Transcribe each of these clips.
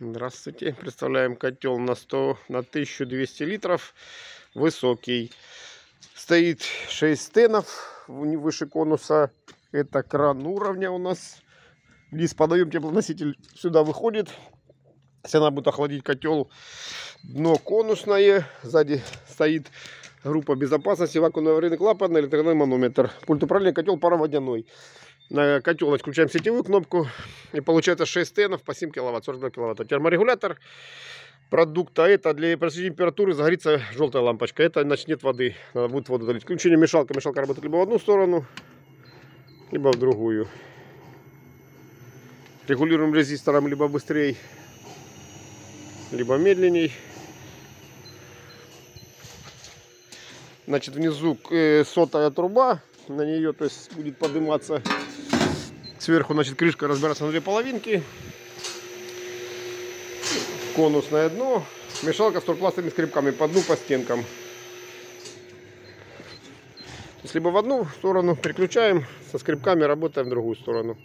Здравствуйте. Представляем котел на 100 на 1200 литров. Высокий. Стоит 6 стенов выше конуса. Это кран уровня у нас. Вниз подаем теплоноситель сюда выходит. Она будет охладить котел, дно конусное. Сзади стоит группа безопасности, вакуумный аварийный клапан, электронный манометр. Пульт управления котел пароводяной. На котел включаем сетевую кнопку. И получается 6 стенов по 7 киловатт, 42 киловатта. Терморегулятор продукта. Это для просвещения температуры загорится желтая лампочка. Это значит нет воды. Надо будет воду долить. Включение мешалка. Мешалка работает либо в одну сторону, либо в другую. Регулируем резистором либо быстрее, либо медленней. Значит, внизу э, сотая труба. На нее, то есть, будет подниматься сверху, значит, крышка разбираться на две половинки. Конусное дно. Мешалка с турпластовыми скребками по дну, по стенкам. То есть, либо в одну сторону переключаем, со скребками работаем в другую сторону.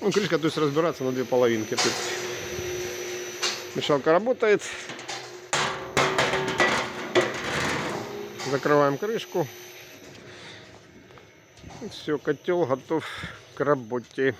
Ну, крышка, то есть, разбираться на две половинки. Мешалка работает. Закрываем крышку. Все, котел готов к работе.